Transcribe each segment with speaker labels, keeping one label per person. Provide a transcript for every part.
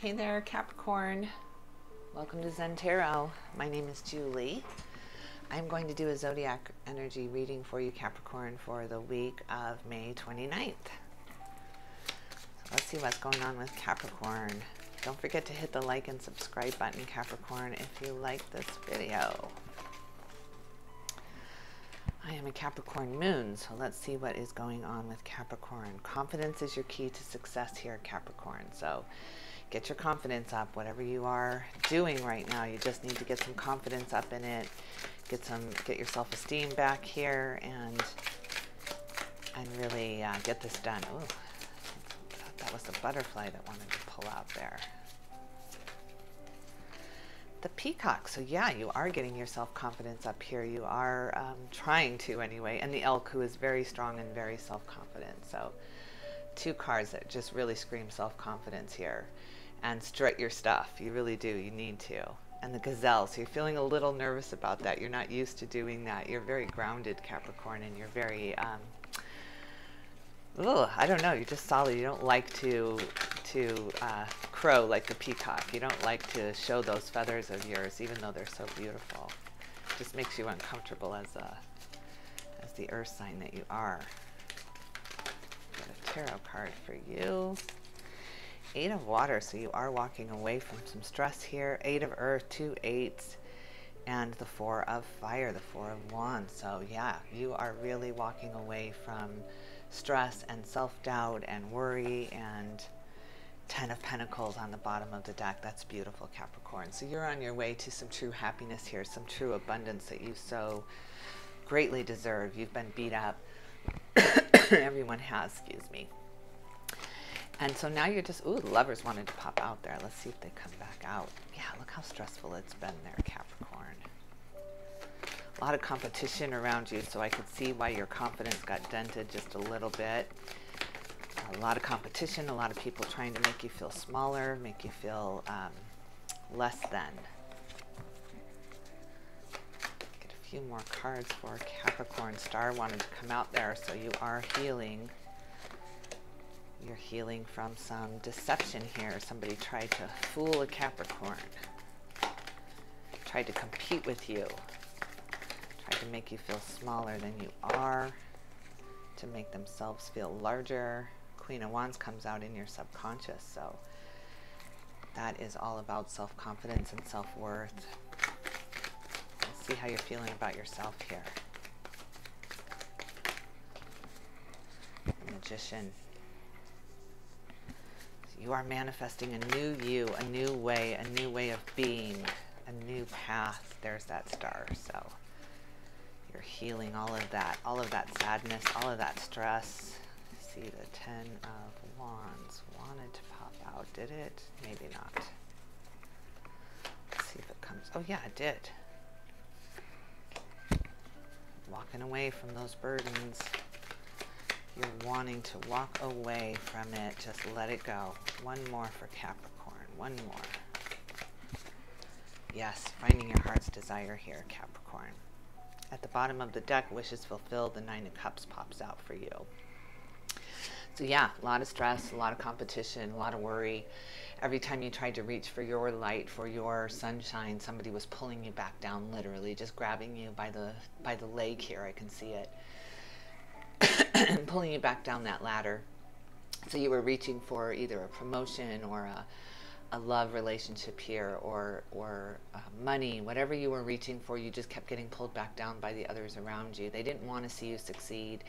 Speaker 1: Hey there, Capricorn. Welcome to Zen Tarot. My name is Julie. I'm going to do a zodiac energy reading for you, Capricorn, for the week of May 29th. So let's see what's going on with Capricorn. Don't forget to hit the like and subscribe button, Capricorn, if you like this video. I am a Capricorn moon, so let's see what is going on with Capricorn. Confidence is your key to success here, Capricorn. So get your confidence up. Whatever you are doing right now, you just need to get some confidence up in it. Get some, get your self-esteem back here, and and really uh, get this done. Ooh, that was the butterfly that wanted to pull out there the peacock. So yeah, you are getting your self-confidence up here. You are um, trying to anyway. And the elk who is very strong and very self-confident. So two cards that just really scream self-confidence here. And strut your stuff. You really do. You need to. And the gazelle. So you're feeling a little nervous about that. You're not used to doing that. You're very grounded, Capricorn, and you're very um, Ugh, I don't know. You're just solid. You don't like to to uh, crow like the peacock. You don't like to show those feathers of yours, even though they're so beautiful. It just makes you uncomfortable as a as the earth sign that you are. Got a tarot card for you. Eight of water, so you are walking away from some stress here. Eight of earth, two eights, and the four of fire, the four of wands. So yeah, you are really walking away from stress and self-doubt and worry and Ten of Pentacles on the bottom of the deck. That's beautiful, Capricorn. So you're on your way to some true happiness here, some true abundance that you so greatly deserve. You've been beat up. Everyone has, excuse me. And so now you're just, ooh, the lovers wanted to pop out there. Let's see if they come back out. Yeah, look how stressful it's been there, Capricorn. A lot of competition around you, so I could see why your confidence got dented just a little bit a lot of competition, a lot of people trying to make you feel smaller, make you feel um, less than. Get a few more cards for Capricorn. Star wanted to come out there, so you are healing. You're healing from some deception here. Somebody tried to fool a Capricorn. Tried to compete with you. Tried to make you feel smaller than you are. To make themselves feel larger. Queen of Wands comes out in your subconscious. So that is all about self-confidence and self-worth. See how you're feeling about yourself here. Magician. You are manifesting a new you, a new way, a new way of being, a new path. There's that star. So you're healing all of that, all of that sadness, all of that stress see the Ten of Wands wanted to pop out. Did it? Maybe not. Let's see if it comes. Oh, yeah, it did. Walking away from those burdens. You're wanting to walk away from it. Just let it go. One more for Capricorn. One more. Yes, finding your heart's desire here, Capricorn. At the bottom of the deck, wishes fulfilled, the Nine of Cups pops out for you. So yeah, a lot of stress, a lot of competition, a lot of worry. Every time you tried to reach for your light, for your sunshine, somebody was pulling you back down, literally, just grabbing you by the by the leg here. I can see it, pulling you back down that ladder. So you were reaching for either a promotion or a a love relationship here or or uh, money whatever you were reaching for you just kept getting pulled back down by the others around you they didn't want to see you succeed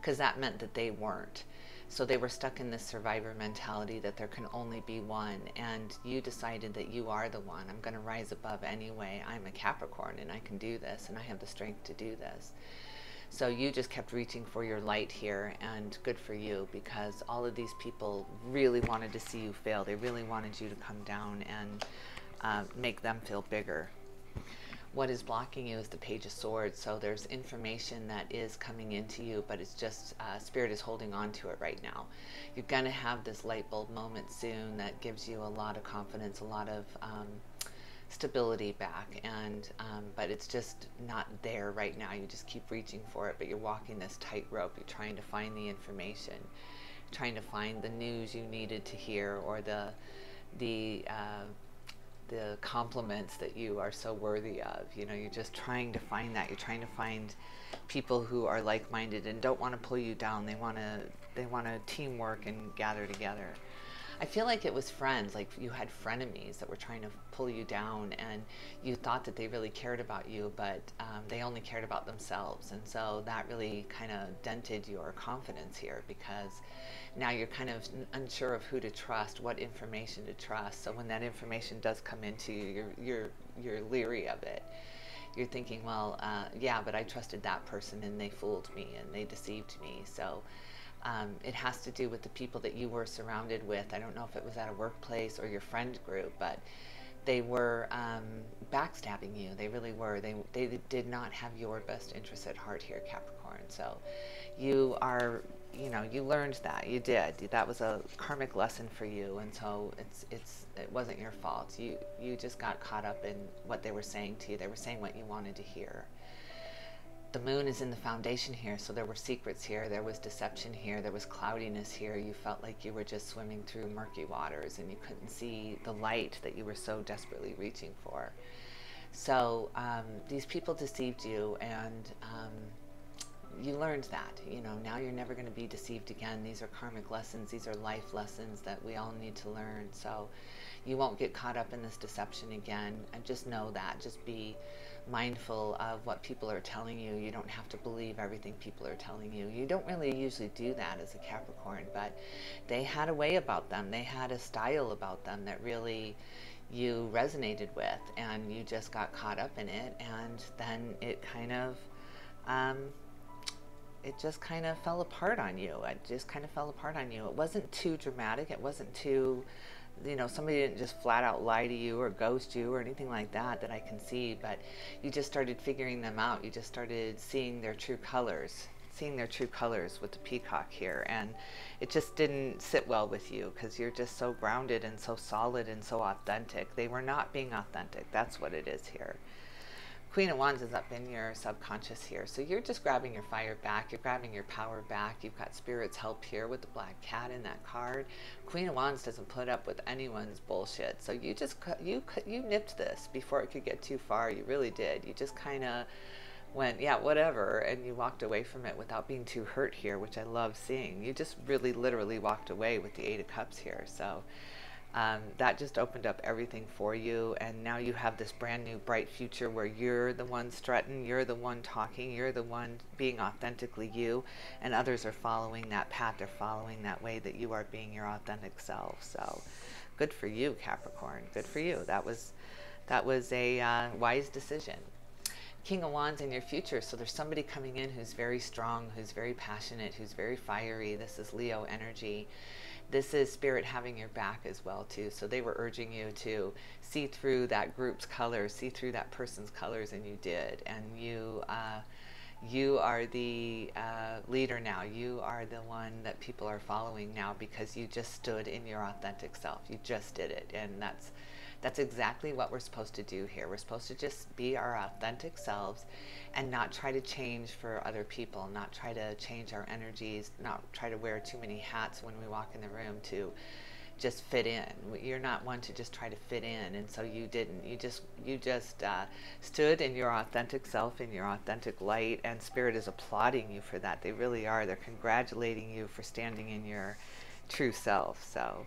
Speaker 1: because that meant that they weren't so they were stuck in this survivor mentality that there can only be one. And you decided that you are the one. I'm going to rise above anyway. I'm a Capricorn and I can do this and I have the strength to do this. So you just kept reaching for your light here, and good for you because all of these people really wanted to see you fail. They really wanted you to come down and uh, make them feel bigger. What is blocking you is the page of swords. So there's information that is coming into you but it's just uh, spirit is holding on to it right now. You're going to have this light bulb moment soon that gives you a lot of confidence a lot of um, stability back and um, but it's just not there right now you just keep reaching for it but you're walking this tightrope you're trying to find the information trying to find the news you needed to hear or the the uh, the compliments that you are so worthy of. You know, you're just trying to find that. You're trying to find people who are like-minded and don't want to pull you down. They want to they want to teamwork and gather together. I feel like it was friends, like you had frenemies that were trying to pull you down, and you thought that they really cared about you, but um, they only cared about themselves. And so that really kind of dented your confidence here because now you're kind of unsure of who to trust, what information to trust. So when that information does come into you, you're, you're, you're leery of it. You're thinking, well, uh, yeah, but I trusted that person and they fooled me and they deceived me. So um, it has to do with the people that you were surrounded with. I don't know if it was at a workplace or your friend group, but they were um, backstabbing you. They really were. They, they did not have your best interest at heart here, Capricorn. So you are, you know, you learned that. You did. That was a karmic lesson for you, and so it's it's it wasn't your fault. You you just got caught up in what they were saying to you. They were saying what you wanted to hear the moon is in the foundation here, so there were secrets here, there was deception here, there was cloudiness here. You felt like you were just swimming through murky waters and you couldn't see the light that you were so desperately reaching for. So um, these people deceived you, and um, you learned that. You know, now you're never going to be deceived again. These are karmic lessons, these are life lessons that we all need to learn. So you won't get caught up in this deception again. And just know that. Just be mindful of what people are telling you. You don't have to believe everything people are telling you. You don't really usually do that as a Capricorn, but they had a way about them. They had a style about them that really you resonated with, and you just got caught up in it, and then it kind of. Um, it just kind of fell apart on you. It just kind of fell apart on you. It wasn't too dramatic. It wasn't too you know, somebody didn't just flat out lie to you or ghost you or anything like that that I can see, but you just started figuring them out. You just started seeing their true colors, seeing their true colors with the peacock here. And it just didn't sit well with you because you're just so grounded and so solid and so authentic. They were not being authentic. That's what it is here. Queen of Wands is up in your subconscious here. So you're just grabbing your fire back. You're grabbing your power back. You've got Spirit's help here with the black cat in that card. Queen of Wands doesn't put up with anyone's bullshit. So you just, you, you nipped this before it could get too far. You really did. You just kind of went, yeah, whatever. And you walked away from it without being too hurt here, which I love seeing. You just really literally walked away with the Eight of Cups here. So um, that just opened up everything for you and now you have this brand new bright future where you're the one strutting you're the one talking you're the one being authentically you and others are following that path they're following that way that you are being your authentic self. So good for you capricorn. Good for you. That was that was a uh, wise decision. King of Wands in your future. So there's somebody coming in who's very strong, who's very passionate, who's very fiery. This is Leo energy this is spirit having your back as well too. So they were urging you to see through that group's colors see through that person's colors and you did. And you uh, you are the uh, leader now. You are the one that people are following now because you just stood in your authentic self. You just did it. And that's that's exactly what we're supposed to do here. We're supposed to just be our authentic selves and not try to change for other people, not try to change our energies, not try to wear too many hats when we walk in the room to just fit in. You're not one to just try to fit in, and so you didn't. You just you just uh, stood in your authentic self, in your authentic light, and Spirit is applauding you for that. They really are. They're congratulating you for standing in your true self. So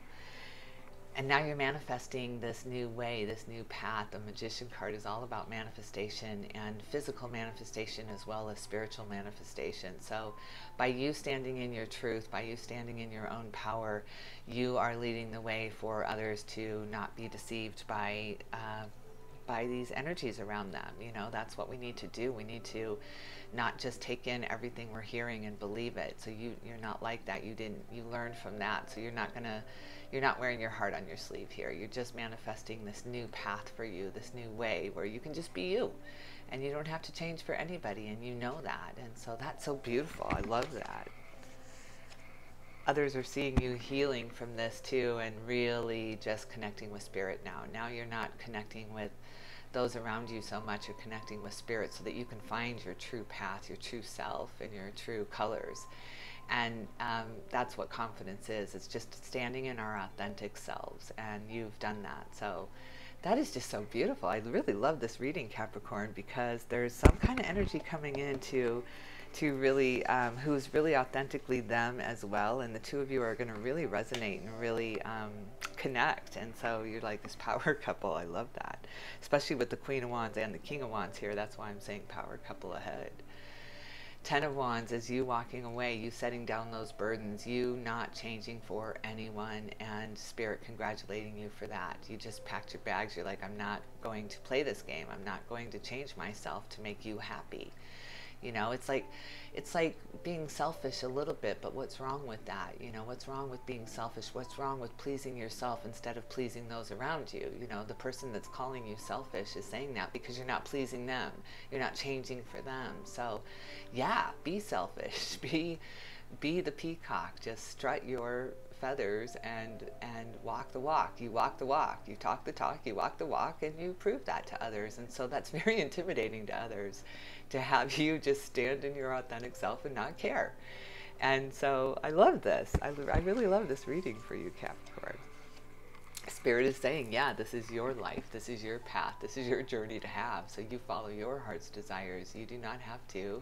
Speaker 1: and now you're manifesting this new way, this new path. The Magician card is all about manifestation and physical manifestation as well as spiritual manifestation. So, by you standing in your truth, by you standing in your own power, you are leading the way for others to not be deceived by. Uh, by these energies around them. You know, that's what we need to do. We need to not just take in everything we're hearing and believe it. So you you're not like that. You didn't you learned from that. So you're not going to you're not wearing your heart on your sleeve here. You're just manifesting this new path for you, this new way where you can just be you and you don't have to change for anybody and you know that. And so that's so beautiful. I love that. Others are seeing you healing from this too and really just connecting with spirit now. Now you're not connecting with those around you so much, you're connecting with spirit so that you can find your true path, your true self, and your true colors And um, that's what confidence is. It's just standing in our authentic selves. And you've done that. So that is just so beautiful. I really love this reading, Capricorn, because there's some kind of energy coming in to, really, um, who's really authentically them as well. And the two of you are going to really resonate and really um, connect. And so you're like this power couple. I love that. Especially with the Queen of Wands and the King of Wands here. That's why I'm saying power couple ahead. Ten of Wands is you walking away, you setting down those burdens, you not changing for anyone, and Spirit congratulating you for that. You just packed your bags. You're like, I'm not going to play this game. I'm not going to change myself to make you happy. You know, it's like it's like being selfish a little bit, but what's wrong with that? You know, what's wrong with being selfish? What's wrong with pleasing yourself instead of pleasing those around you? You know, the person that's calling you selfish is saying that because you're not pleasing them. You're not changing for them. So, yeah, be selfish. Be be the peacock. Just strut your feathers and and walk the walk. You walk the walk. You talk the talk. You walk the walk, and you prove that to others. And so that's very intimidating to others to have you just stand in your authentic self and not care. And so I love this. I, I really love this reading for you, Capricorn. Spirit is saying, yeah, this is your life. This is your path. This is your journey to have. So you follow your heart's desires. You do not have to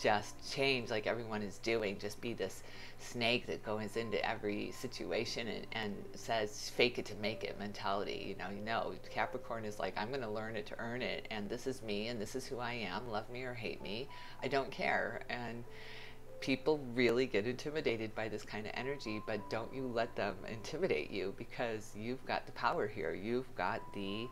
Speaker 1: just change like everyone is doing. Just be this snake that goes into every situation and, and says fake it to make it mentality. You know, you know, Capricorn is like, I'm going to learn it to earn it. And this is me and this is who I am. Love me or hate me. I don't care. And people really get intimidated by this kind of energy, but don't you let them intimidate you because you've got the power here. You've got the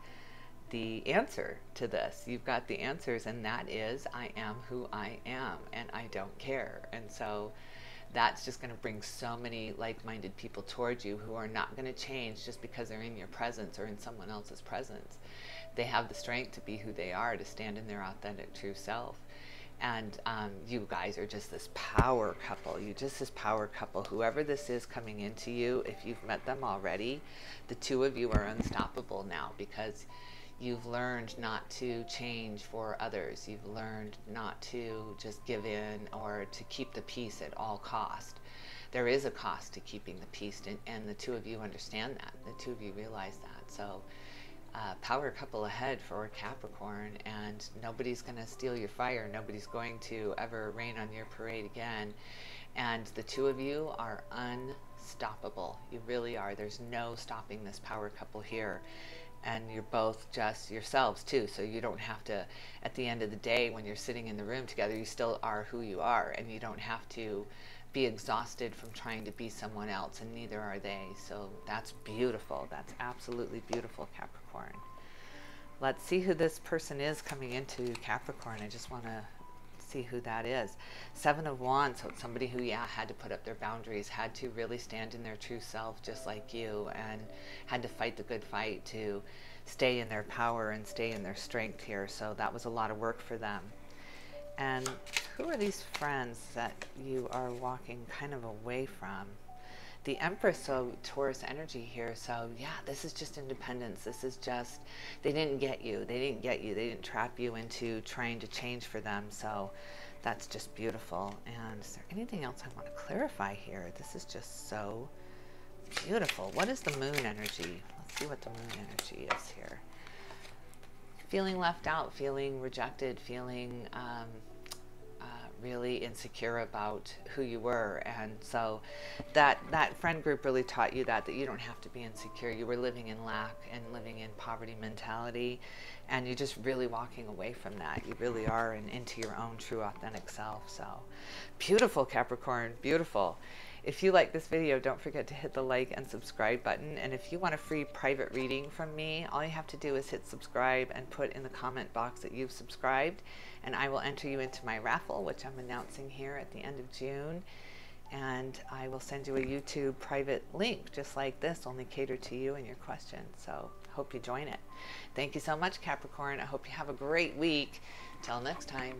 Speaker 1: the answer to this. You've got the answers, and that is I am who I am, and I don't care. And so that's just going to bring so many like-minded people towards you who are not going to change just because they're in your presence or in someone else's presence. They have the strength to be who they are, to stand in their authentic true self. And um, you guys are just this power couple. You just this power couple. Whoever this is coming into you, if you've met them already, the two of you are unstoppable now because you've learned not to change for others. You've learned not to just give in or to keep the peace at all cost. There is a cost to keeping the peace, and, and the two of you understand that. The two of you realize that. So, uh, power couple ahead for Capricorn, and nobody's going to steal your fire. Nobody's going to ever rain on your parade again. And the two of you are unstoppable. You really are. There's no stopping this power couple here and you're both just yourselves too so you don't have to at the end of the day when you're sitting in the room together you still are who you are and you don't have to be exhausted from trying to be someone else and neither are they. So that's beautiful. That's absolutely beautiful capricorn. Let's see who this person is coming into capricorn. I just want to see who that is. Seven of Wands, so somebody who, yeah, had to put up their boundaries, had to really stand in their true self just like you, and had to fight the good fight to stay in their power and stay in their strength here. So that was a lot of work for them. And who are these friends that you are walking kind of away from? The Empress, so Taurus energy here. So yeah, this is just independence. This is just, they didn't get you. They didn't get you. They didn't trap you into trying to change for them. So that's just beautiful. And is there anything else I want to clarify here? This is just so beautiful. What is the moon energy? Let's see what the moon energy is here. Feeling left out, feeling rejected, feeling um, really insecure about who you were. And so that that friend group really taught you that that you don't have to be insecure. You were living in lack and living in poverty mentality and you're just really walking away from that. You really are and into your own true authentic self. So beautiful capricorn beautiful if you like this video, don't forget to hit the like and subscribe button. And if you want a free private reading from me, all you have to do is hit subscribe and put in the comment box that you've subscribed. And I will enter you into my raffle, which I'm announcing here at the end of June. And I will send you a YouTube private link just like this, only catered to you and your questions. So hope you join it. Thank you so much, Capricorn. I hope you have a great week. Till next time.